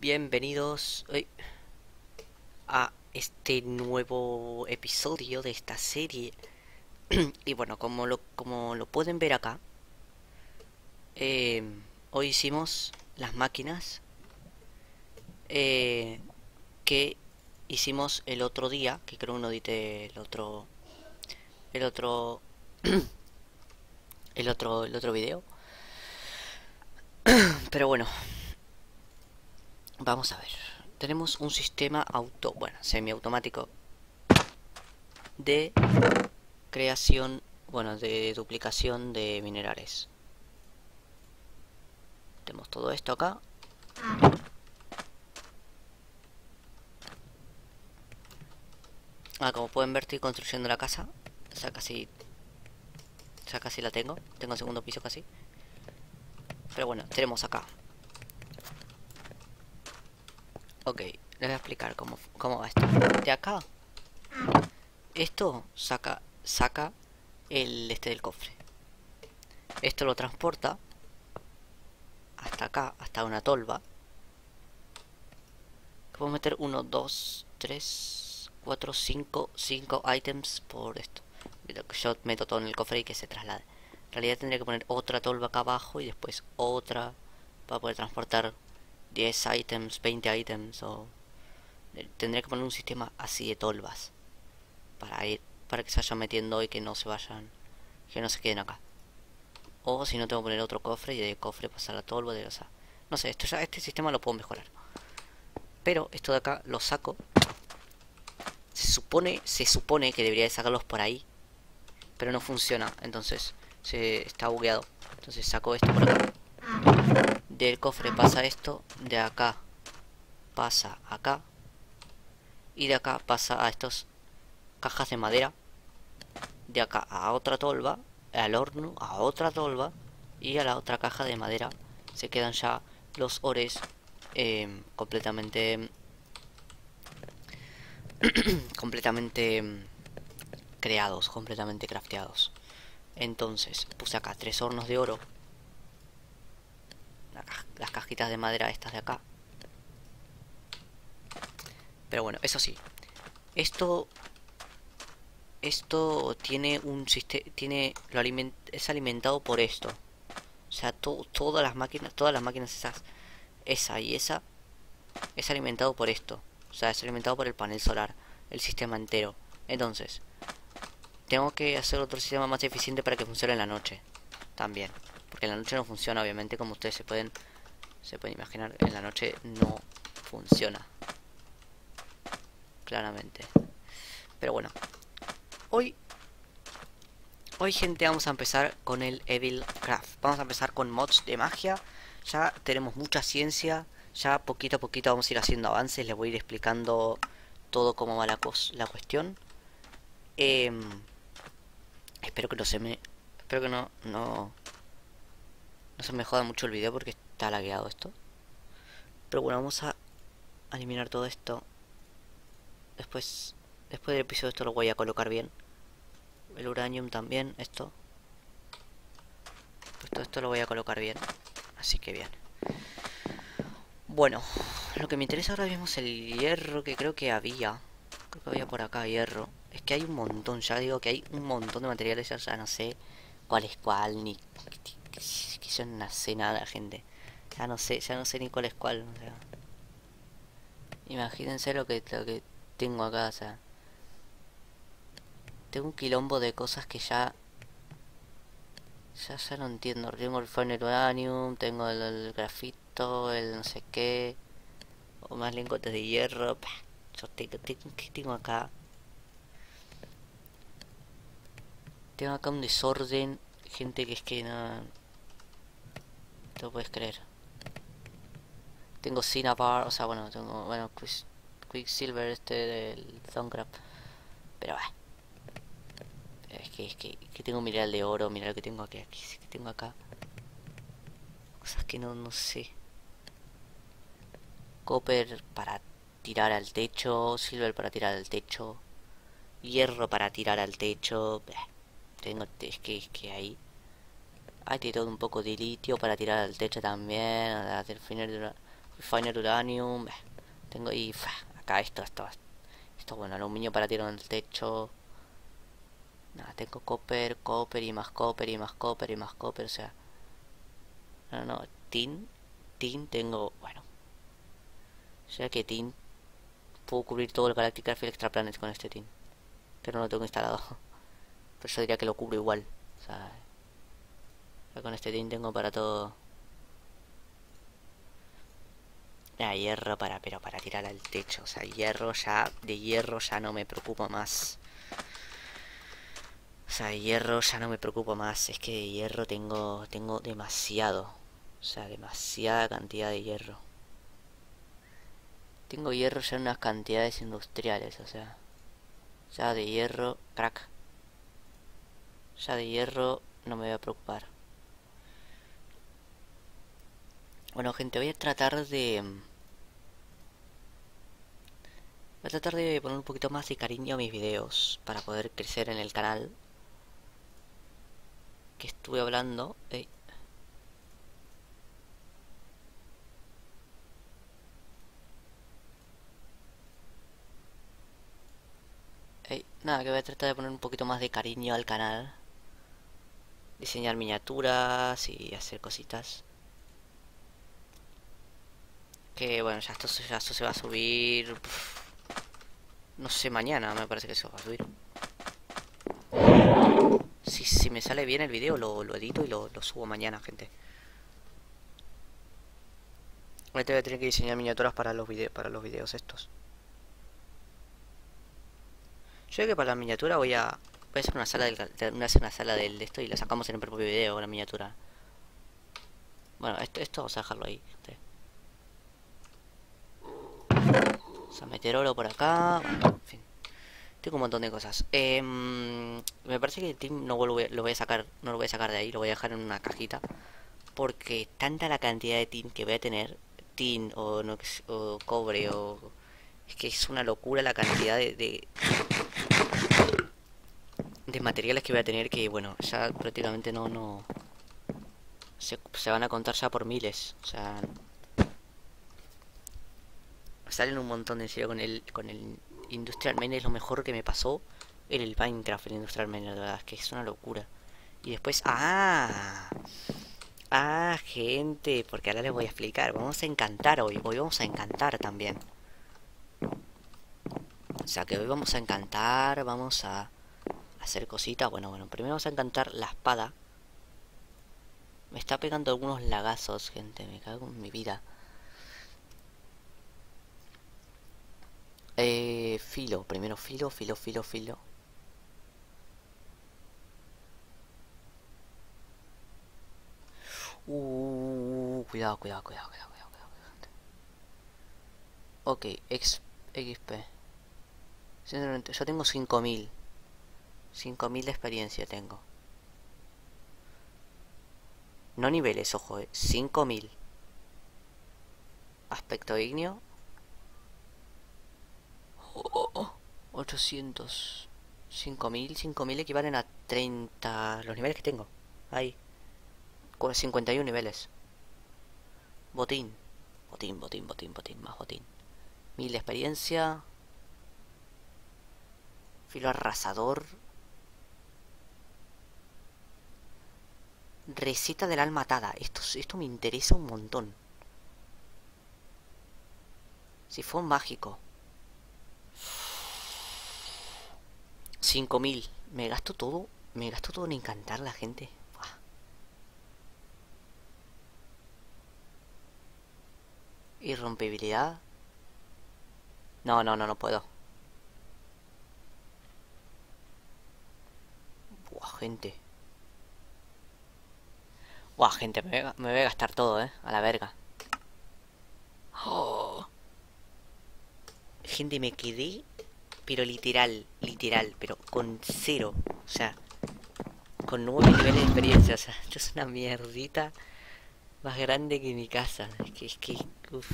bienvenidos eh, a este nuevo episodio de esta serie. y bueno, como lo, como lo pueden ver acá, eh, hoy hicimos las máquinas eh, que hicimos el otro día, que creo uno edité el otro, el otro, el otro, el otro video. Pero bueno, Vamos a ver. Tenemos un sistema auto, bueno, semiautomático de creación, bueno, de duplicación de minerales. Tenemos todo esto acá. Ah, como pueden ver estoy construyendo la casa. O casi... O casi la tengo. Tengo el segundo piso casi. Pero bueno, tenemos acá Ok, les voy a explicar cómo, cómo va esto. De acá, esto saca, saca el este del cofre. Esto lo transporta hasta acá, hasta una tolva. Puedo meter 1, 2, 3, 4, 5, 5 items por esto. Yo meto todo en el cofre y que se traslade. En realidad tendría que poner otra tolva acá abajo y después otra para poder transportar 10 items, 20 items o eh, tendría que poner un sistema así de tolvas para ir para que se vayan metiendo y que no se vayan que no se queden acá. O si no tengo que poner otro cofre y de cofre pasar a tolva de o sea no sé esto ya este sistema lo puedo mejorar. Pero esto de acá lo saco. Se supone se supone que debería de sacarlos por ahí pero no funciona. Entonces se está bugueado. Entonces saco esto por acá del cofre pasa esto, de acá pasa acá y de acá pasa a estos cajas de madera, de acá a otra tolva, al horno, a otra tolva y a la otra caja de madera se quedan ya los ores em, completamente completamente em, creados, completamente crafteados. Entonces puse acá tres hornos de oro las cajitas de madera estas de acá. Pero bueno, eso sí. Esto esto tiene un sistema tiene lo es alimentado por esto. O sea, todas las máquinas, todas las máquinas esas esa y esa es alimentado por esto. O sea, es alimentado por el panel solar, el sistema entero. Entonces, tengo que hacer otro sistema más eficiente para que funcione en la noche también. Porque en la noche no funciona, obviamente, como ustedes se pueden se pueden imaginar, en la noche no funciona. Claramente. Pero bueno. Hoy Hoy gente vamos a empezar con el Evil Craft. Vamos a empezar con mods de magia. Ya tenemos mucha ciencia. Ya poquito a poquito vamos a ir haciendo avances. Les voy a ir explicando todo cómo va la, la cuestión. Em, espero que no se me... Espero que no, no, no se me joda mucho el video porque está lagueado esto. Pero bueno, vamos a eliminar todo esto. Después, después del episodio esto lo voy a colocar bien. El uranium también, esto. Pues todo esto lo voy a colocar bien. Así que bien. Bueno, lo que me interesa ahora mismo es el hierro que creo que había. Creo que había por acá hierro. Es que hay un montón, ya digo que hay un montón de materiales, ya, no sé cuál es cuál, ni que yo no sé nada, gente. Ya no sé, ya no sé ni cuál es cuál. Imagínense lo que, lo que tengo acá, o sea. Tengo un quilombo de cosas que ya... Ya, ya no entiendo. Tengo el Furnet Uranium, tengo el, grafito, el no sé qué. O más lingotes de hierro. Yo tengo, tengo, ¿qué tengo acá? Tengo acá un desorden. Gente que es que no... Lo puedes creer. Tengo Cinnabar, o sea, bueno, tengo, bueno, Quicksilver este del Thungrap. Pero va. Es que, es que, que tengo mineral de oro, mira lo que tengo aquí, aquí, que tengo acá. Cosas que no, no sé. Copper para tirar al techo, silver para tirar al techo, hierro para tirar al techo. Tengo, es que, es que ahí hay todo un poco de litio para tirar al techo también, hacer de Finer Uranium. Tengo y acá esto, esto, esto bueno, aluminio para tirar el techo. Nada, tengo copper, copper y más copper y más copper y más copper, o sea. No, no, tin, tin tengo, bueno. O sea que tin puedo cubrir todo el Galactic Airfield Extra Planets con este tin. Pero no lo tengo instalado. Pero yo diría que lo cubro igual. O sea, con este tin tengo para todo. Ah, hierro para, pero para tirar al techo. O sea, hierro ya, de hierro ya no me preocupa más. O sea, hierro ya no me preocupa más. Es que de hierro tengo, tengo demasiado. O sea, demasiada cantidad de hierro. Tengo hierro ya en unas cantidades industriales, o sea. Ya de hierro, crack. Ya de hierro no me voy a preocupar. Bueno, gente, voy a tratar de... Voy a tratar de poner un poquito más de cariño a mis videos para poder crecer en el canal. Que estuve hablando... Ey. nada, que voy a tratar de poner un poquito más de cariño al canal. Diseñar miniaturas y hacer cositas. Que bueno, ya esto, ya esto se va a subir... no sé, mañana me parece que se va a subir. Si, si me sale bien el video lo, edito y lo, subo mañana, gente. Ahorita voy a tener que diseñar miniaturas para los, videos para los videos estos. Yo creo que para la miniatura voy a... Voy a hacer una sala del, una, una sala del de esto y la sacamos en el propio video, la miniatura. Bueno, esto, esto vamos a dejarlo ahí. Vamos a meter oro por acá. en fin. Tengo un montón de cosas. Em, me parece que el team no lo voy, a sacar, no lo voy a sacar de ahí, lo voy a dejar en una cajita. Porque tanta la cantidad de tin que voy a tener, tin o, no, o cobre o... Es que es una locura la cantidad de, de materiales que voy a tener que, bueno, ya prácticamente no, no... Se, van a contar ya por miles, o sea... Salen un montón de serio con el, con el Industrial Mine, es lo mejor que me pasó en el Minecraft, el Industrial Mine, la verdad, es que es una locura. Y después, ¡ah! Ah, gente, porque ahora les voy a explicar, vamos a encantar hoy, hoy vamos a encantar también. O sea que hoy vamos a encantar, vamos a hacer cositas. Bueno, bueno, primero vamos a encantar la espada. Me está pegando algunos lagazos, gente. Me cago en mi vida. Eh, filo. Primero filo, filo, filo, filo. Uh, cuidado, cuidado, cuidado, cuidado, cuidado, cuidado. Ok, XP. Yo tengo 5000. 5000 de experiencia tengo. No niveles, ojo, eh. 5000. Aspecto ignio. Oh, oh, 800. 5000, 5000 equivalen a 30. Los niveles que tengo. Ahí. 51 niveles. Botín. Botín, botín, botín, botín, más botín. 1000 de experiencia. Filo arrasador. Receta del alma atada. Esto, esto me interesa un montón. Si fue un mágico. 5000. Me gasto todo. Me gasto todo en encantar la gente. Irrompibilidad. No, no, no, no puedo. Buah, gente. Buah, gente, me voy, a, gastar todo, ¿eh? A la verga. Oh. Gente, me quedé... Pero literal, literal, pero con cero. O sea, con nueve niveles de experiencia. O sea, esto es una mierdita más grande que mi casa. Es que, es que... Uf.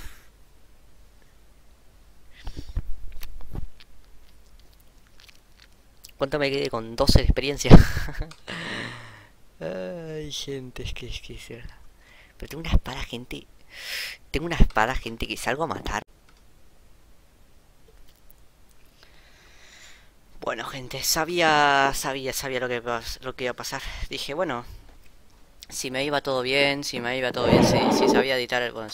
¿Cuánto me quedé con 12 de experiencia? Ay, gente, es que es que es verdad. Pero tengo una espada, gente. Tengo una espada, gente, que salgo a matar. Sabía, sabía, sabía lo que, lo que iba a pasar. Dije, bueno, si me iba todo bien, si me iba todo bien, si, si sabía editar el... Bueno,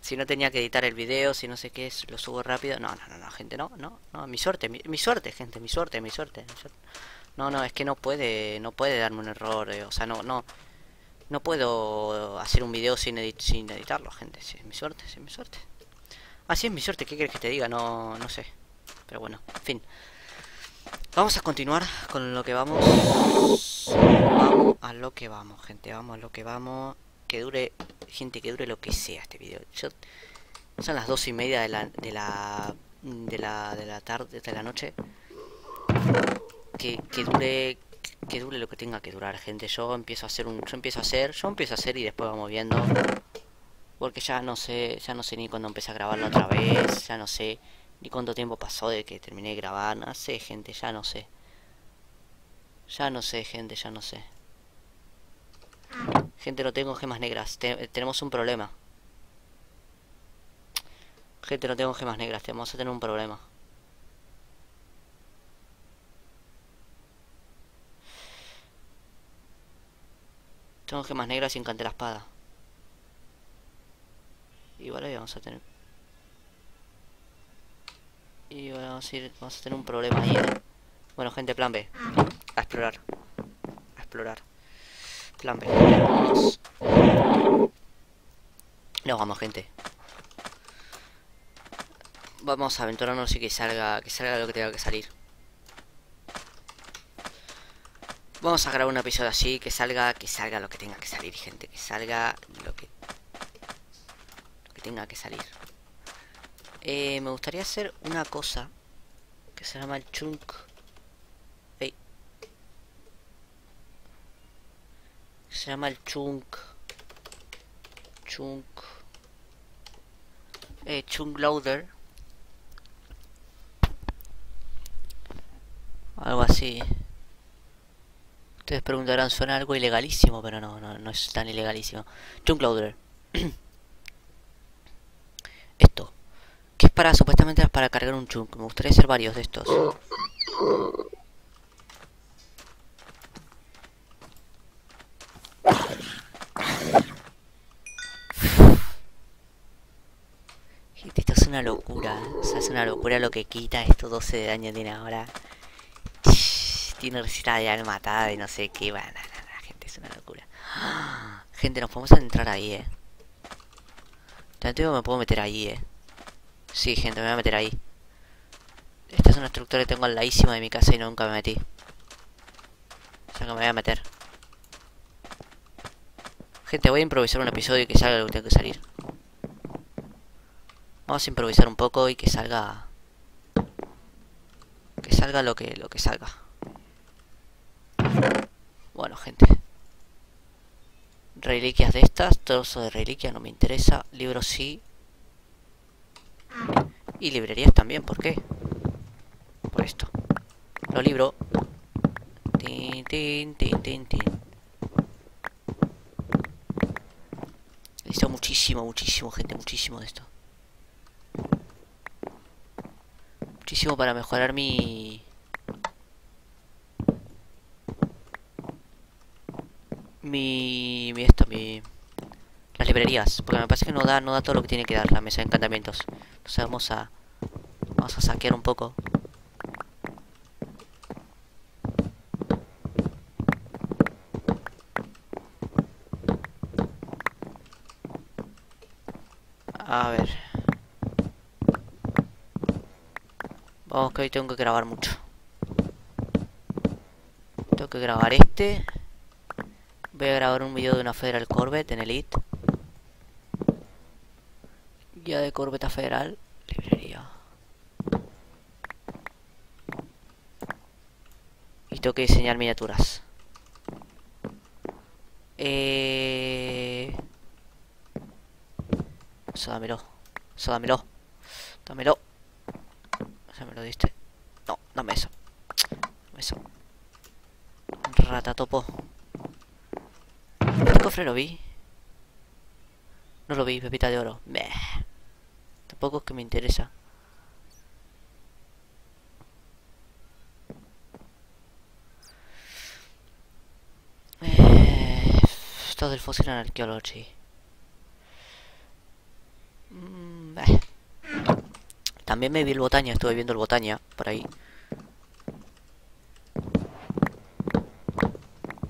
si, no tenía que editar el video, si no sé qué, lo subo rápido. No, no, no, gente, no, no, no, mi suerte, mi, suerte, gente, mi suerte, mi suerte, No, no, es que no puede, no puede darme un error, eh, o sea, no, no, no puedo hacer un video sin, sin editarlo, gente, si es mi suerte, si es mi suerte. Así es mi suerte, ¿qué quieres que te diga? No, no sé. Pero bueno, en fin. Vamos a continuar con lo que vamos. Vamos a lo que vamos, gente. Vamos a lo que vamos. Que dure, gente, que dure lo que sea este video. son las dos y media de la, de la, de la, de la tarde, de la noche. Que, que dure, que dure lo que tenga que durar, gente. Yo empiezo a hacer un, yo empiezo a hacer, yo empiezo a hacer y después vamos viendo. Porque ya no sé, ya no sé ni cuándo empecé a grabarlo otra vez, ya no sé ni cuánto tiempo pasó de que terminé de grabar, no sé, gente, ya no sé. Ya no sé, gente, ya no sé. Gente, no tengo gemas negras. tenemos un problema. Gente, no tengo gemas negras. Tenemos a tener un problema. Tengo gemas negras y encanté la espada. Igual ahí vamos a tener y vamos a, ir, vamos a tener un problema ahí. ¿eh? Bueno, gente, plan B. A explorar. A explorar. Plan B. Vamos. No, vamos, gente. Vamos a aventurarnos y que salga, que salga lo que tenga que salir. Vamos a grabar un episodio así, que salga, que salga lo que tenga que salir, gente. Que salga lo que, lo que tenga que salir. Eh, me gustaría hacer una cosa que se llama el chunk. Se llama el chunk. Chunk. Eh, chunk loader. Algo así. Ustedes preguntarán, suena algo ilegalísimo, pero no, no, no es tan ilegalísimo. Chunk loader. Esto que es para, supuestamente es para cargar un chunk. Me gustaría hacer varios de estos. Gente, esto es una locura. O sea, es una locura lo que quita. Esto 12 de daño tiene ahora. Tiene receta de alma matada y no sé qué. Gente, es una locura. Gente, nos podemos entrar ahí, eh. Tanto me puedo meter ahí, eh. Sí, gente, me voy a meter ahí. Esta es una estructura que tengo al ladísimo de mi casa y nunca me metí. O sea que me voy a meter. Gente, voy a improvisar un episodio y que salga lo que tengo que salir. Vamos a improvisar un poco y que salga... Que salga lo que, lo que salga. Bueno, gente. Reliquias de estas. Trozo de reliquia no me interesa. Libro sí. Y librerías también, ¿por qué? Por esto. Lo libro. Tin, tin, tin, tin, tin. Muchísimo, muchísimo, gente, muchísimo de esto. Muchísimo para mejorar mi... Mi... mi esto, mi librerías, porque me parece que no da, no da todo lo que tiene que dar la mesa de encantamientos. Entonces vamos a vamos a saquear un poco. A ver. Vamos que hoy tengo que grabar mucho. Tengo que grabar este. Voy a grabar un video de una Federal Corvette en Elite. Guía de Corbeta Federal. Librería. Y tengo que diseñar miniaturas. Eh... Eso dámelo. Eso dámelo. Dámelo. ¿Se me lo diste? No, dame eso. Dame eso. Ratatopo. Este cofre lo vi. No lo vi, pepita de oro. Meh. Tampoco es que me interesa. Eh, todo el fósil archaeology. Mm, eh. También me vi el Botania, estuve viendo el Botania por ahí.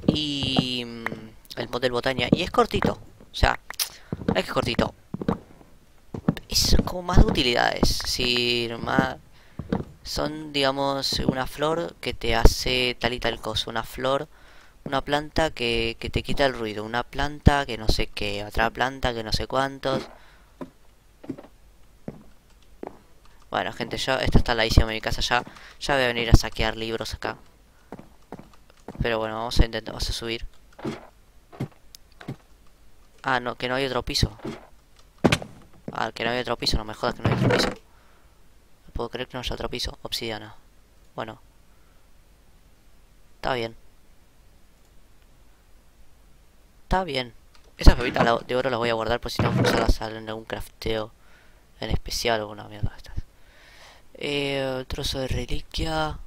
Y mm, el mod del Botania. Y es cortito. O sea, es que es cortito. Como más de utilidades. Si más son, digamos, una flor que te hace tal y tal cosa. Una flor, una planta que, que te quita el ruido. Una planta que no sé qué. Otra planta que no sé cuántos. Bueno, gente, yo, esto está la en mi casa ya. Ya voy a venir a saquear libros acá. Pero bueno, vamos a intentar, vamos a subir. Ah, no, que no hay otro piso. Ah, que no hay otro piso, no me jodas que no hay otro piso. No puedo creer que no haya otro piso. Obsidiana. Bueno. Está bien. Está bien. Esas bebitas de oro las voy a guardar por si no usarlas en algún crafteo en especial o alguna mierda estas. Eh, trozo de reliquia.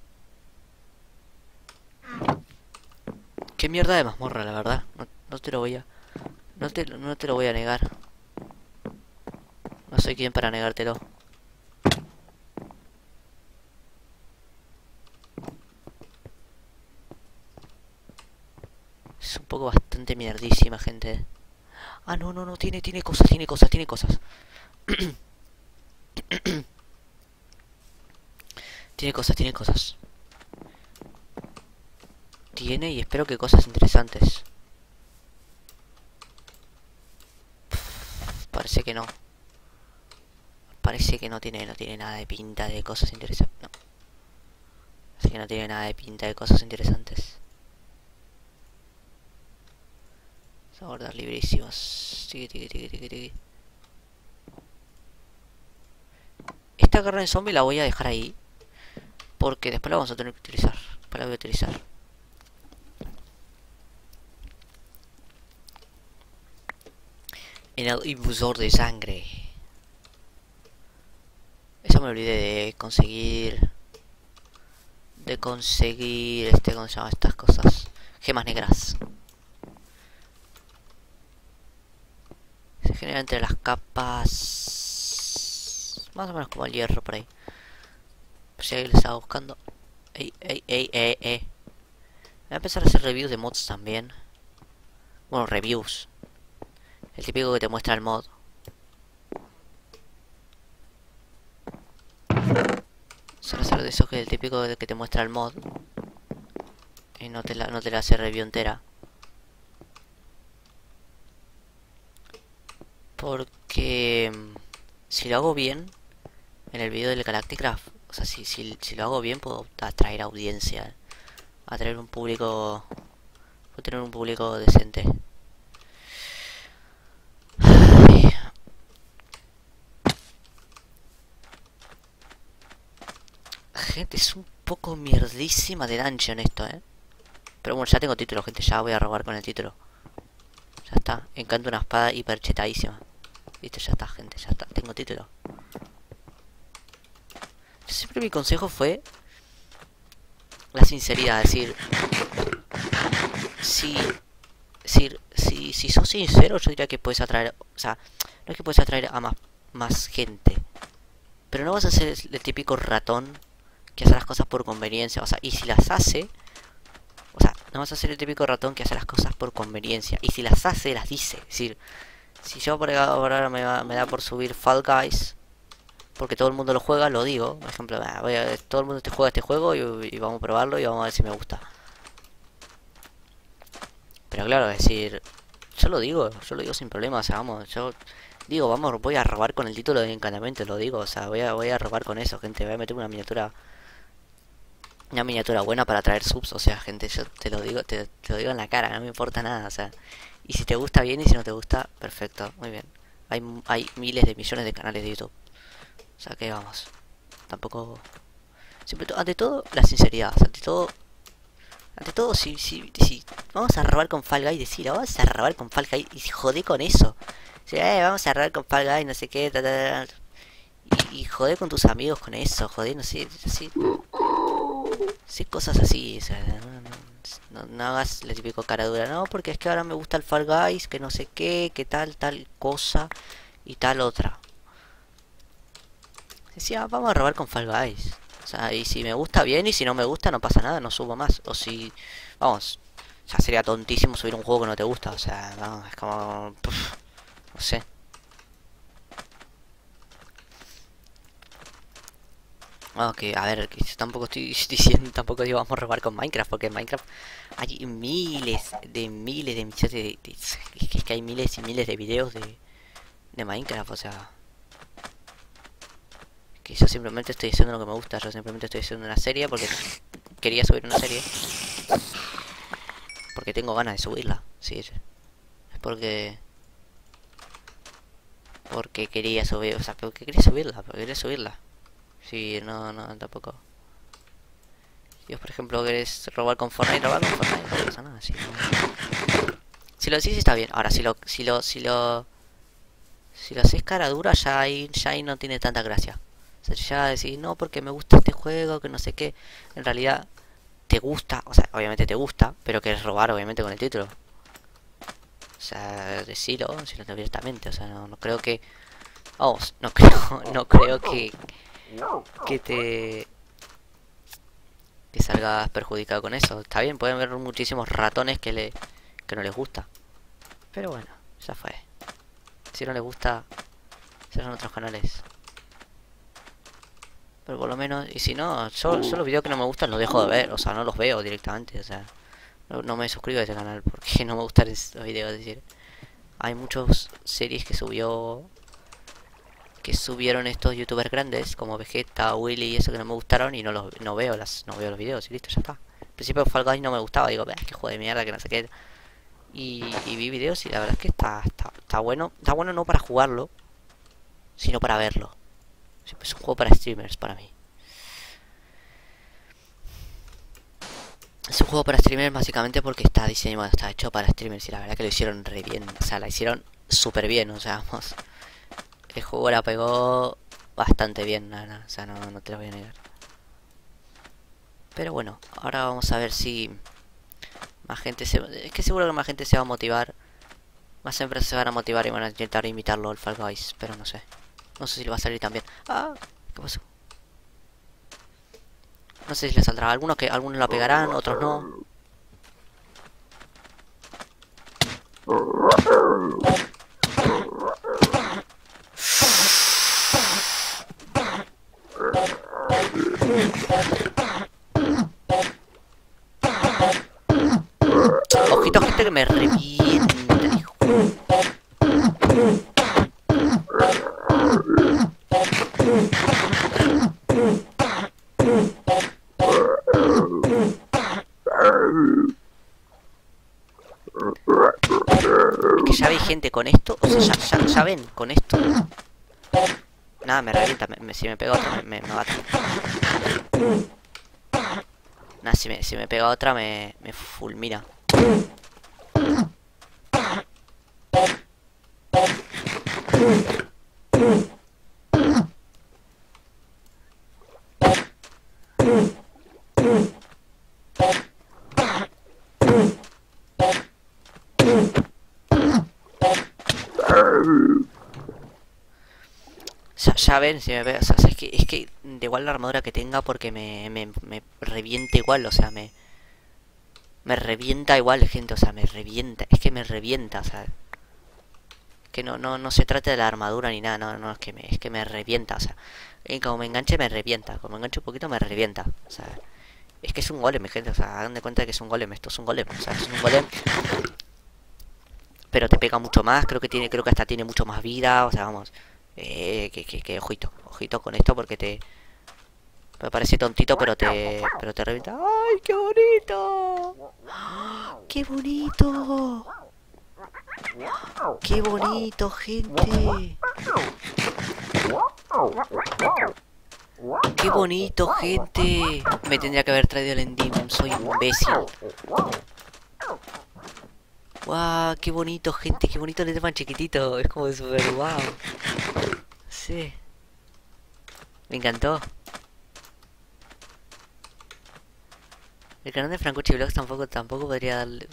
Qué mierda de mazmorra, la verdad. No, te lo voy a... No te, no te lo voy a negar. No soy quien para negártelo. Es un poco bastante mierdísima, gente. Ah, no, no, no, tiene, tiene cosas, tiene cosas, tiene cosas. tiene cosas, tiene cosas. Tiene y espero que cosas interesantes. parece que no. Parece que no tiene, no tiene nada de pinta de cosas interesantes. No. Parece que no tiene nada de pinta de cosas interesantes. Vamos a guardar librísimos. Esta carne de zombie la voy a dejar ahí. Porque después la vamos a tener que utilizar. La voy a utilizar. en el infusor de sangre. Me olvidé de conseguir. De conseguir este, ¿cómo se llama estas cosas? Gemas negras. Se genera entre las capas. Más o menos como el hierro por ahí. Por si alguien le estaba buscando. Ey, ey, ey, ey, ey. Voy a empezar a hacer reviews de mods también. Bueno, reviews. El típico que te muestra el mod. Solo hacer de eso que el típico que te muestra el mod. Y no te la, no te la hace review entera. Porque mm, si lo hago bien en el vídeo del Galacticraft, o sea, si, si, si lo hago bien puedo atraer audiencia, atraer un público, puedo tener un público decente. Gente, es un poco mierdísima de dungeon esto, ¿eh? Pero bueno, ya tengo título, gente, ya voy a robar con el título. Ya está, encanto una espada hiperchetadísima. Listo, ya está, gente, ya está, tengo título. Siempre mi consejo fue la sinceridad, decir, si, si, si, si sos sincero, yo diría que puedes atraer, o sea, no es que puedes atraer a más, más gente, pero no vas a ser el típico ratón que hace las cosas por conveniencia. O sea, y si las hace, o sea, no vas a ser el típico ratón que hace las cosas por conveniencia. Y si las hace, las dice. Es decir, si yo por ahora me, me da por subir Fall Guys, porque todo el mundo lo juega, lo digo. Por ejemplo, voy a, todo el mundo te juega este juego y, vamos a probarlo y vamos a ver si me gusta. Pero claro, es decir, yo lo digo, yo lo digo sin problema, o sea, vamos, yo digo, vamos, voy a robar con el título de encantamiento, lo digo, o sea, voy a, voy a robar con eso, gente, voy a meter una miniatura una miniatura buena para traer subs, o sea, gente, yo te lo digo, te, lo digo en la cara, no me importa nada, o sea, y si te gusta bien y si no te gusta, perfecto, muy bien. Hay, hay miles de millones de canales de YouTube. O sea que vamos. Tampoco. Siempre ante todo, la sinceridad. ante todo. Ante todo, si, si, si vamos a robar con Fall Guy, decir, vamos a robar con Fall Guy y jode con eso. Eh, vamos a robar con Fall Guys, no sé qué, ta, ta, ta. Y, y con tus amigos con eso, joder, no sé, así. Sí, cosas así, o sea, no, no, no, no hagas el típico cara dura, no, porque es que ahora me gusta el Fall Guys, que no sé qué, que tal, tal cosa y tal otra. Decía, vamos a robar con Fall Guys. O sea, y si me gusta bien y si no me gusta no pasa nada, no subo más. O si, vamos, ya sería tontísimo subir un juego que no te gusta. O sea, vamos, es como, no sé. Ok, a ver, tampoco estoy diciendo, tampoco digo vamos a robar con Minecraft, porque en Minecraft hay miles de miles de millones de, es que hay miles y miles de videos de, de Minecraft, o sea, que yo simplemente estoy diciendo lo que me gusta, yo simplemente estoy diciendo una serie porque quería subir una serie, porque tengo ganas de subirla, sí, es porque porque quería subir, o sea, porque quería subirla, porque quería subirla. Sí, no, no, tampoco. Si vos, por ejemplo, querés robar con Fortnite, robar con Fortnite, no pasa nada. No- si lo decís está bien. Ahora, si lo, si lo, si lo, si lo haces cara dura, ya ahí, ya ahí no tiene tanta gracia. O sea, ya decís, no, porque me gusta este juego, que no sé qué. En realidad, te gusta, o sea, obviamente te gusta, pero querés robar, obviamente, con el título. O sea, decilo, decilo abiertamente. O sea, no, no creo que, vamos, no creo, no creo que, que te que salgas perjudicado con eso. Está bien, pueden haber muchísimos ratones que le que no les gusta. Pero bueno, ya fue. Si no les gusta, serán otros canales. Pero por lo menos, y si no, yo, yo los videos que no me gustan los dejo de ver, o sea, no los veo directamente, o sea, no, me suscribo a ese canal porque no me gustan esos videos, es decir, hay muchas series que subió que subieron estos youtubers grandes como Vegeta, Willy y eso que no me gustaron y no los no veo las no veo los videos y listo, ya está. Al principio Fall Guys no me gustaba, digo, "Bah, qué juego de mierda, que no sé qué. Y, y vi videos y la verdad es que está, está, está bueno, está bueno no para jugarlo, sino para verlo. Es un juego para streamers para mí. Es un juego para streamers básicamente porque está diseñado, está hecho para streamers y la verdad que lo hicieron re bien, o sea, la hicieron súper bien, o sea, vamos. El juego la pegó bastante bien, nada, o sea, no, no te lo voy a negar. Pero bueno, ahora vamos a ver si más gente se... Es que seguro que más gente se va a motivar. Más empresas se van a motivar y van a intentar imitarlo al Fall Guys, pero no sé. No sé si le va a salir también. Ah, ¿qué pasó? No sé si le saldrá. Algunos que algunos la pegarán, otros no. Ojito, gente que me revienta, hijo. Es que ya ve gente con esto, o sea, ya, ya, ya ven con esto. Nada, me revienta, me, me- si me pega otra me, me, mata. Nada, si me, si me pega otra me, me fulmina. Ven, si me o sea, es que, es que da igual la armadura que tenga porque me, me, me revienta igual, o sea, me... Me revienta igual, gente, o sea, me revienta, es que me revienta, o sea... Que no, no, no se trata de la armadura ni nada, no, no, es que me, es que me revienta, o sea... Y como me enganche, me revienta, como me enganche un poquito, me revienta, o sea... Es que es un golem, gente, o sea, hagan de cuenta que es un golem, esto es un golem, o sea, es un golem... Pero te pega mucho más, creo que tiene, creo que hasta tiene mucho más vida, o sea, vamos... Eh, que, que, que ojito, ojito con esto porque te... Me parece tontito, pero te, pero te revienta. ¡Ay, qué bonito! ¡Qué bonito! ¡Qué bonito, gente! ¡Qué bonito, gente! Me tendría que haber traído el Endim, soy un imbécil. ¡Wow! ¡Qué bonito, gente! ¡Qué bonito el más chiquitito! Es como súper wow. Sí. Me encantó. El canal de Francucci Vlogs tampoco, tampoco podría darle...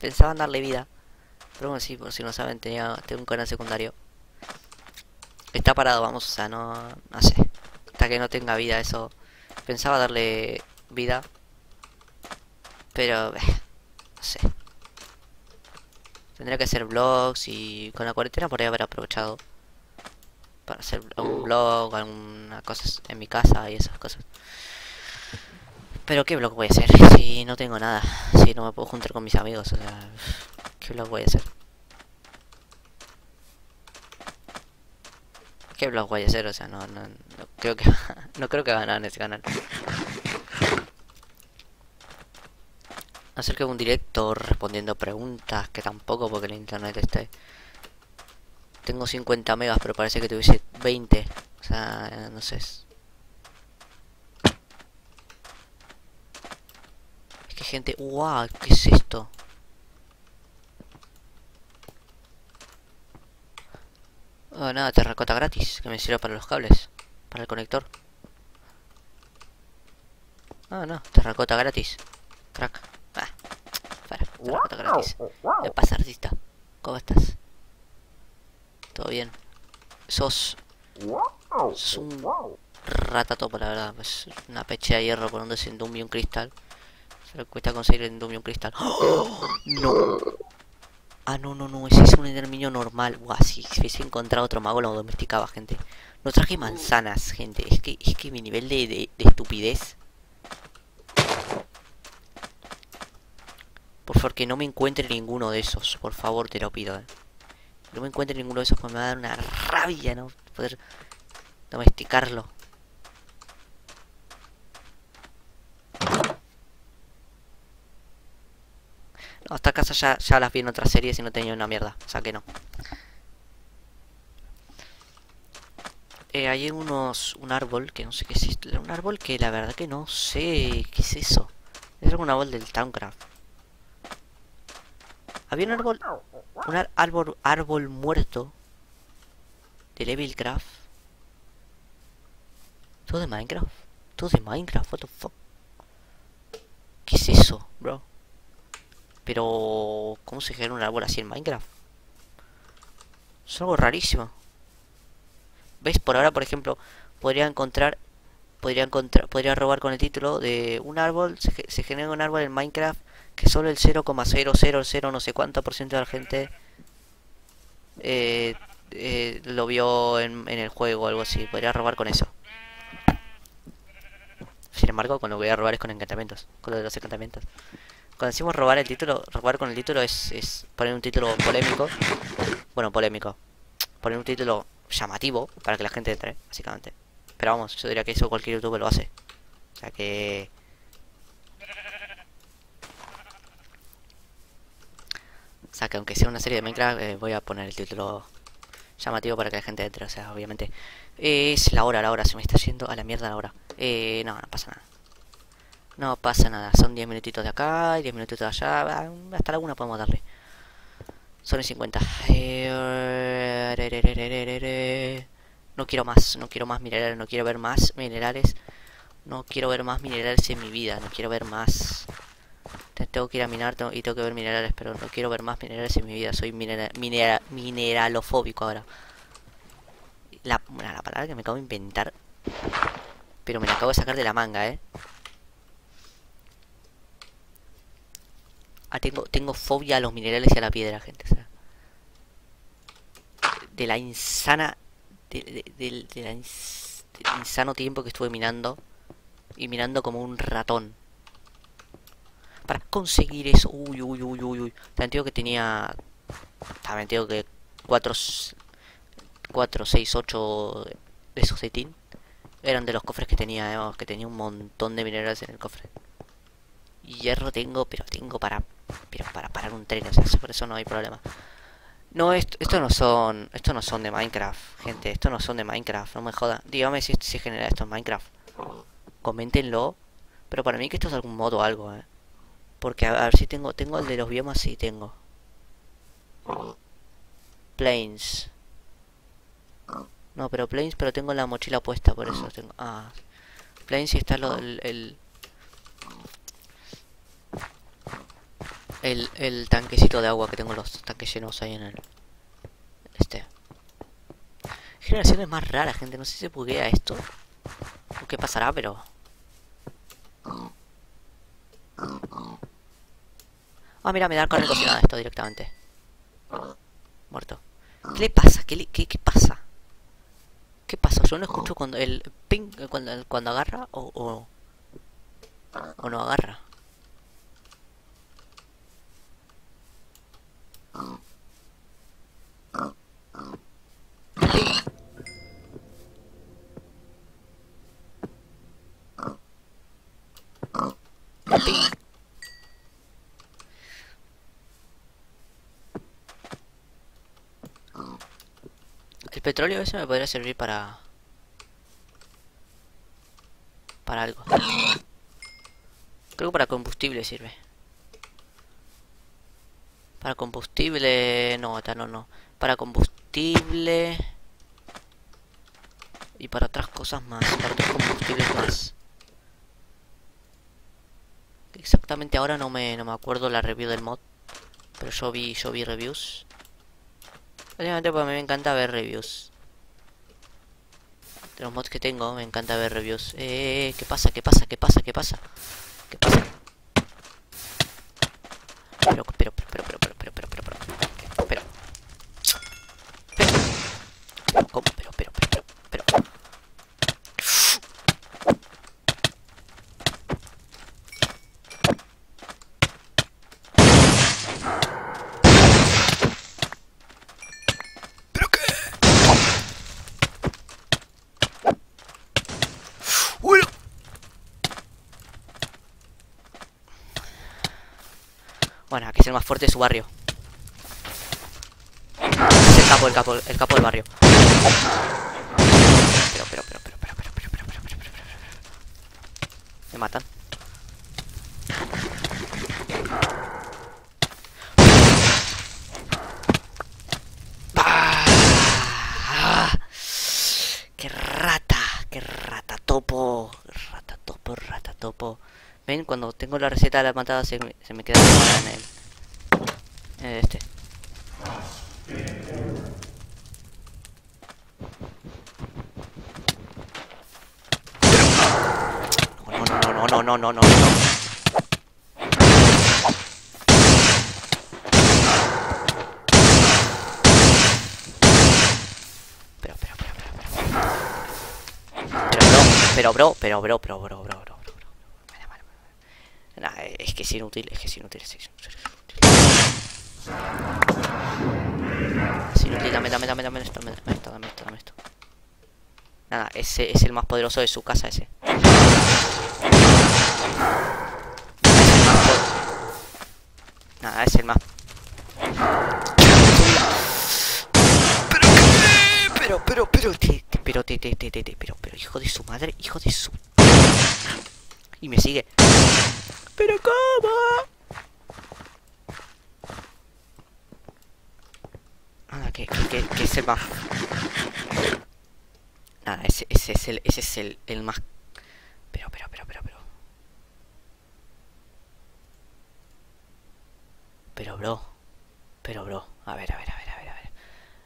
Pensaba en darle vida. Pero bueno, sí, por si no saben, tenía, tengo un canal secundario. Está parado, vamos, o sea, no, no sé. Hasta que no tenga vida eso. Pensaba darle vida. Pero, eh, no sé. Tendría que hacer vlogs y con la cuarentena podría haber aprovechado para hacer un blog, alguna cosa en mi casa y esas cosas. Pero ¿qué blog voy a hacer si no tengo nada? Si no me puedo juntar con mis amigos, o sea, ¿qué blog voy a hacer? ¿Qué blog voy a hacer? O sea, no, no, no creo que no creo que ganar en este canal. Hacer que un directo respondiendo preguntas, que tampoco porque el internet esté. Tengo 50 megas, pero parece que tuviese 20. O sea, no sé. gente. ¡Wow! ¿Qué es esto? Oh, nada, terracota gratis, que me sirve para los cables, para el conector. Ah, no, terracota gratis. Crack. Terracota gratis. ¿Qué pasa, artista? ¿Cómo estás? ¿Todo bien? Sos... Sos un ratatopo, la verdad. Es una peche de hierro con un desendum y un cristal. Le cuesta conseguir el Endumium Cristal. ¡Oh! No. Ah, no, no, no. Ese es un endermiño normal. Guau, si hubiese encontrado otro mago lo domesticaba, gente. No traje manzanas, gente. Es que, es que mi nivel de, de, estupidez... Por favor, que no me encuentre ninguno de esos. Por favor, te lo pido. Eh. No me encuentre ninguno de esos, pues me va a dar una rabia, ¿no? Poder domesticarlo. No, esta casa ya, ya las vi en otras series y no tenía una mierda. O sea que no. Eh, hay unos... Un árbol que no sé qué es Un árbol que la verdad que no sé qué es eso. Es algún árbol del Towncraft. Había un árbol... Un árbol, árbol muerto. De Levelcraft. Todo de Minecraft. Todo de Minecraft. What the fuck. ¿Qué es eso, bro? Pero... ¿Cómo se genera un árbol así en Minecraft? Es algo rarísimo. ¿Ves? Por ahora, por ejemplo, podría encontrar... Podría encontrar... Podría robar con el título de un árbol. Se, genera un árbol en Minecraft que solo el 0,000 no sé cuánto por ciento de la gente... Eh, eh, lo vio en, el juego o algo así. Podría robar con eso. Sin embargo, con lo que voy a robar es con encantamientos. Con lo de los encantamientos. Cuando decimos robar el título, robar con el título es poner un título polémico. Bueno, polémico. Poner un título llamativo para que la gente entre, básicamente. Pero vamos, yo diría que eso cualquier youtuber lo hace. O sea que... O sea que aunque sea una serie de Minecraft, eh, voy a poner el título llamativo para que la gente entre. O sea, obviamente. es la hora, la hora. Se me está yendo a la mierda la hora. Eh, no, no pasa nada. No pasa nada, son 10 minutitos de acá y 10 minutitos de allá. Hasta la una podemos darle. Son el 50. No quiero más, no quiero más minerales, no quiero ver más minerales. No quiero ver más minerales en mi vida, no quiero ver más. Tengo que ir a minar y tengo que ver minerales, pero no quiero ver más minerales en mi vida. Soy mineralofóbico ahora. La, la palabra que me acabo de inventar. Pero me la acabo de sacar de la manga, eh. Ah, tengo, tengo fobia a los minerales y a la piedra, gente. de la insana... De, del insano tiempo que estuve minando. Y mirando como un ratón. Para conseguir eso... Uy, uy, uy, uy, uy. Que tenía... También tengo que... 4... 4, 6, 8 de esos de tin. Eran de los cofres que tenía, que tenía un montón de minerales en el cofre. Hierro tengo, pero tengo para pero para parar un tren, o sea, por eso no hay problema. No, esto, esto no son, esto no son de Minecraft, gente, esto no son de Minecraft, no me joda. Dígame si se genera esto en Minecraft. Coméntenlo, pero para mí que esto es algún modo o algo, eh. Porque a, ver si tengo, tengo el de los biomas, sí tengo. Planes. No, pero planes, pero tengo la mochila puesta, por eso tengo... Ah. Planes y está lo, el, el... El, tanquecito de agua que tengo los tanques llenos ahí en el... Este. Generaciones más raras, gente. No sé si se buguea esto. O qué pasará, pero... Ah, mira, me da carne cocinada esto directamente. Muerto. ¿Qué le pasa? ¿Qué, le, qué, pasa? ¿Qué pasa? Yo no escucho cuando el ping cuando, cuando agarra o, o, o no agarra. Ping. El petróleo ese me podría servir para... Para algo. Creo que para combustible sirve. Para combustible... No, etano no. Para combustible... Y para otras cosas más. Para otros combustibles más. Exactamente ahora no me, no me acuerdo la review del mod. Pero yo vi, yo vi reviews. A mí me encanta ver reviews. De los mods que tengo, me encanta ver reviews. Eh, ¿qué pasa? ¿Qué pasa? ¿Qué pasa? ¿Qué pasa? ¿Qué pasa? Más fuerte de su barrio. Es el capo, el capo, el capo del barrio. Pero, pero, pero, pero, pero, pero, pero, pero, pero, pero, pero. Me matan. ¡Ah! ¡Qué rata! ¡Qué rata topo! Rata topo, rata topo. ¿Ven? Cuando tengo la receta de la matada se se me queda en el... Este. No, no, no, no, no, no, no. Pero, pero, pero, pero, pero. Pero bro, pero bro, pero bro, bro, bro, bro, bro, bro. Nah, es que es inútil, es que es inútil, es inútil. Es inútil, dame, dame, dame, dame esto, dame esto, dame esto, dame esto. Nada, ese es el más poderoso de su casa, ese. Nada, es el más... Pero, pero, pero, pero, te, pero, te, te, te, te, pero, pero, hijo de su madre, hijo de su... Y me sigue. Pero, ¿cómo? Nada, que, que, que, el más... Nada, ese, ese es el, ese es el, el más... Pero, pero, pero, pero, pero... Pero, bro. Pero, bro. A ver, a ver, a ver, a ver, a ver.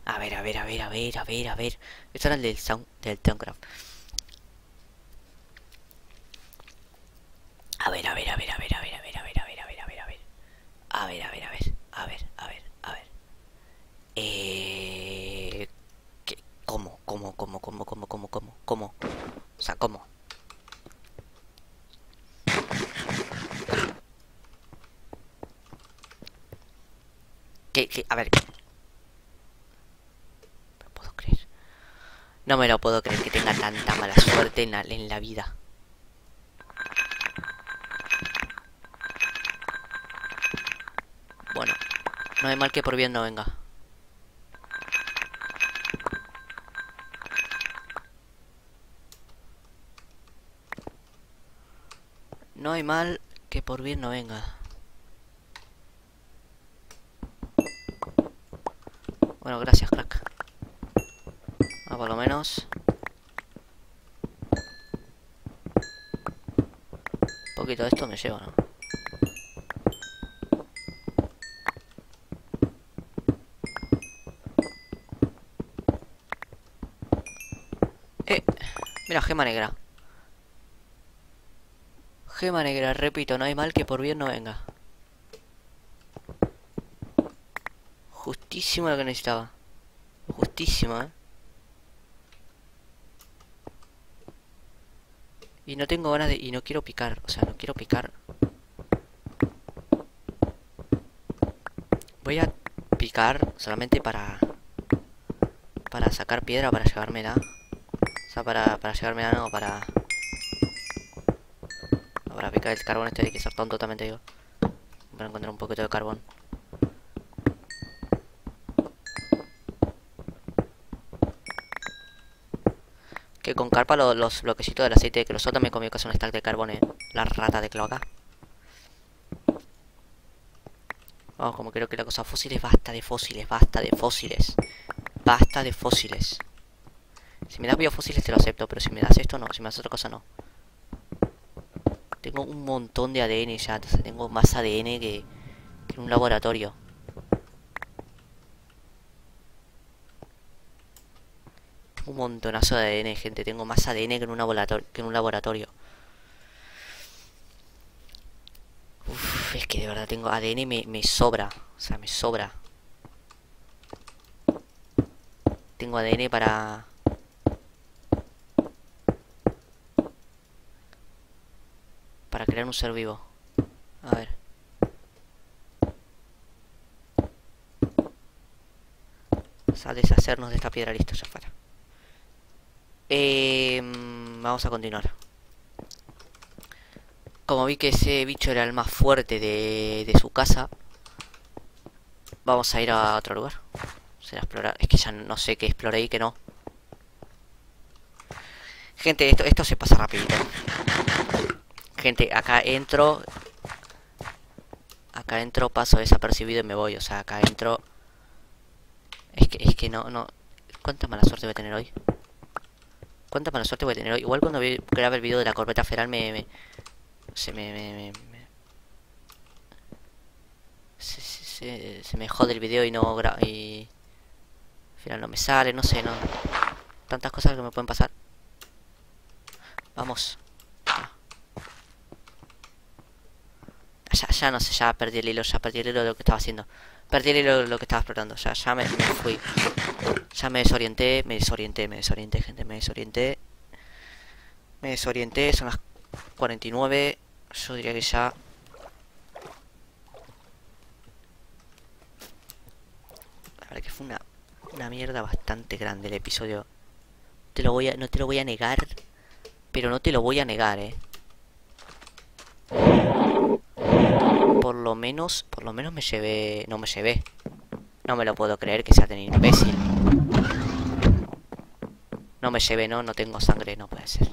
A ver, a ver, a ver, a ver, a ver, a ver. Esto era el del sound del Soundcraft. Me lo puedo creer que tenga tanta mala suerte en la, en la vida. Bueno, no hay mal que por bien no venga. No hay mal que por bien no venga. Un poquito de esto me llevo, ¿no? Eh, mira, gema negra. Gema negra, repito, no hay mal que por bien no venga. Justísimo lo que necesitaba. Justísimo, eh. Y no tengo ganas de... Y no quiero picar. O sea, no quiero picar. Voy a picar solamente para... Para sacar piedra, para llevármela. O sea, para, para llevármela, no, para... Para picar el carbón este hay que ser tonto, también te digo. Para encontrar un poquito de carbón. Que con carpa los bloquecitos del aceite de creosoto me comió casi un stack de carbón, eh. La rata de cloaca. Oh, como creo que la cosa fósiles, basta de fósiles, basta de fósiles. Basta de fósiles. Si me das biofósiles te lo acepto, pero si me das esto no, si me das otra cosa no. Tengo un montón de ADN ya, entonces tengo más ADN que en un laboratorio. Un montonazo de ADN, gente. Tengo más ADN que en un laboratorio. Que en un laboratorio. Uf, es que de verdad tengo ADN me, sobra. O sea, me sobra. Tengo ADN para... Para crear un ser vivo. A ver. a deshacernos de esta piedra, listo, ya fuera. Eh, vamos a continuar. Como vi que ese bicho era el más fuerte de, de su casa, vamos a ir a otro lugar. Será explorar. Es que ya no sé qué exploré y qué no. Gente, esto, esto se pasa rapidito. Gente, acá entro. Acá entro, paso desapercibido y me voy. O sea, acá entro. Es que, es que no, no. ¿Cuánta mala suerte voy a tener hoy? ¿Cuánta mala suerte voy a tener? Igual cuando grabe el video de la corbeta feral me... me se me... me, se, se, me jode el video y no. Y... Al final no me sale, no sé, no... Tantas cosas que me pueden pasar. Vamos. Ya, ya no sé, ya perdí el hilo, ya perdí el hilo de lo que estaba haciendo. Perdí el hilo de lo que estaba explorando, ya, ya me, me fui. Ya me desorienté, me desorienté, me desorienté, gente, me desorienté. Me desorienté, son las 49. Yo diría que ya... La verdad que fue una, una mierda bastante grande el episodio. Te lo voy a, no te lo voy a negar, pero no te lo voy a negar, eh. Por lo menos, por lo menos me llevé... No me llevé. No me lo puedo creer que sea tan imbécil. No me llevé, ¿no? No tengo sangre, no puede ser.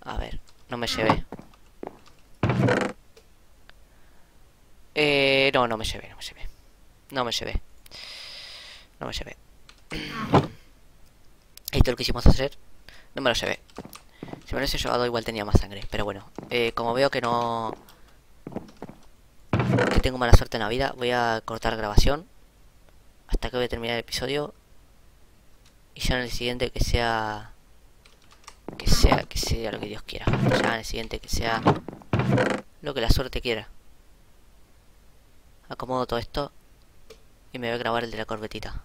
A ver, no me llevé. Eh, no, no me llevé, no me llevé. No me llevé. No me llevé. Esto es lo que hicimos hacer. No me lo llevé. Si me lo hubiese llevado igual tenía más sangre. Pero bueno, eh, como veo que no... Que tengo mala suerte en la vida, voy a cortar grabación. Hasta que voy a terminar el episodio. Y ya en el siguiente que sea que sea que sea lo que Dios quiera. Ya en el siguiente que sea lo que la suerte quiera. Acomodo todo esto y me voy a grabar el de la corbetita.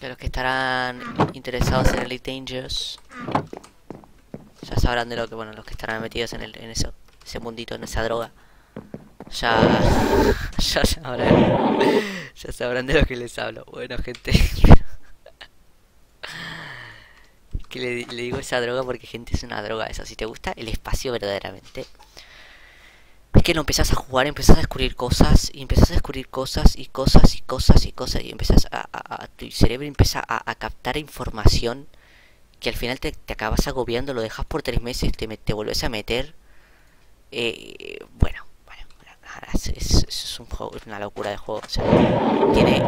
De los que estarán interesados en Elite Dangerous ya sabrán de lo que bueno los que estarán metidos en el en eso ese mundito en esa droga ya, ya sabrán, ya sabrán de lo que les hablo. Bueno, gente. que le, digo esa droga porque, gente, es una droga eso. Si te gusta el espacio verdaderamente, es que lo empezás a jugar, empezás a descubrir cosas, y empezás a descubrir cosas, y cosas, y cosas, y cosas, y empezás a, tu cerebro empieza a, captar información que al final te, te, acabas agobiando, lo dejas por tres meses, te, te vuelves a meter. Eh, bueno es, un juego, es una locura de juego. O sea, tiene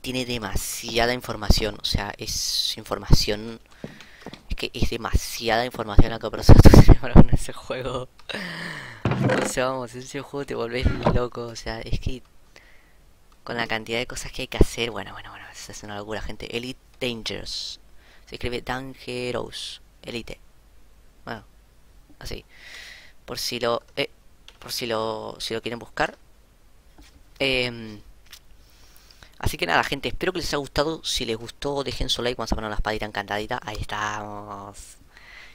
tiene demasiada información, o sea, es información es que es demasiada información la que nosotros tenemos en ese juego. O sea, vamos, en ese juego te volvés loco, o sea, es que con la cantidad de cosas que hay que hacer, bueno, bueno, bueno, es una locura, gente. Elite Dangerous. Se escribe Dangerous. Elite. Bueno, así. Por si lo eh, por si lo si lo quieren buscar. Eh, Así que nada, gente, espero que les haya gustado. Si les gustó, dejen su like. Vamos a poner la espadita encantadita. Ahí estamos.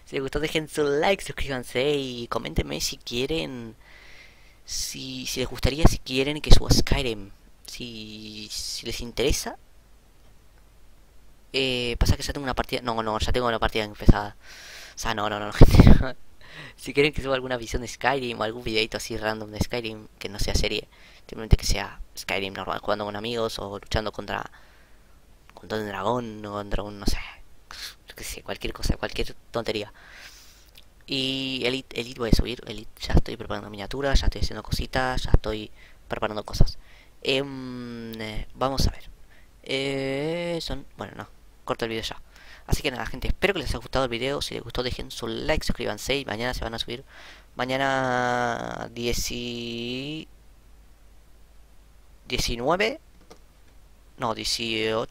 Si les gustó, dejen su like, suscríbanse y coméntenme si quieren. Si, si les gustaría, si quieren que suba Skyrim. Si, si les interesa. Eh, pasa que ya tengo una partida. No, no, ya tengo una partida empezada. O sea, no, no, no, gente. Si quieren que suba alguna visión de Skyrim o algún videito así random de Skyrim que no sea serie. Simplemente que sea Skyrim normal, jugando con amigos o luchando contra, contra un dragón o contra no sé, que sé, cualquier cosa, cualquier tontería. Y Elite, Elite voy a subir, Elite ya estoy preparando miniaturas, ya estoy haciendo cositas, ya estoy preparando cosas. Em, eh, vamos a ver. Eh, son, bueno, no, corto el video ya. Así que nada, gente, espero que les haya gustado el video. Si les gustó, dejen su like, suscríbanse y mañana se van a subir. Mañana 10 y... 19 no 18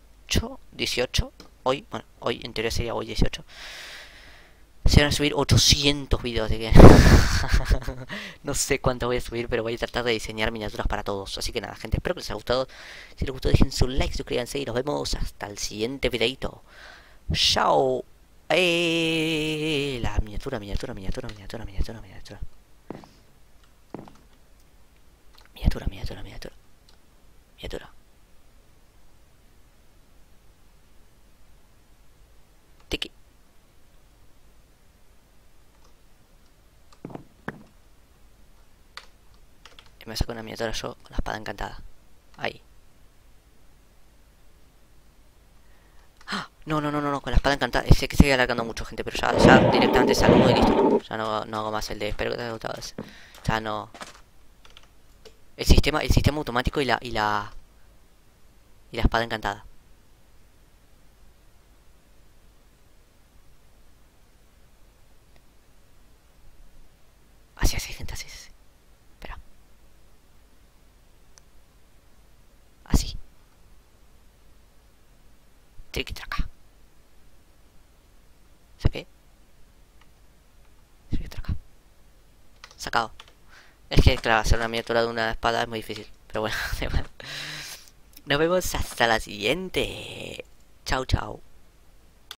18 hoy bueno hoy en teoría sería hoy 18 se van a subir 800 videos de que no sé cuánto voy a subir pero voy a tratar de diseñar miniaturas para todos así que nada gente espero que les haya gustado si les gustó dejen su like suscríbanse y nos vemos hasta el siguiente videito Shao. Eh, la miniatura, miniatura, miniatura, miniatura, miniatura, miniatura. Miniatura, miniatura, miniatura. Miniatura. Tiki. Y me saco una miniatura yo con la espada encantada. Ahí. No, no, no, no, no, con la espada encantada. Sé que sigue alargando mucho, gente, pero ya, ya directamente saludo y listo. Ya no, no hago más el de. Espero que te haya gustado. Ya no. El sistema, el sistema automático y la, y la... Y la espada encantada. Así, así, gente, así, así. Espera. Así. Triqui traca. ¿Saqué? Triqui traca. Sacado. Es que, claro, hacer una miniatura de una espada es muy difícil. Pero bueno, nos vemos hasta la siguiente. Chao, chao.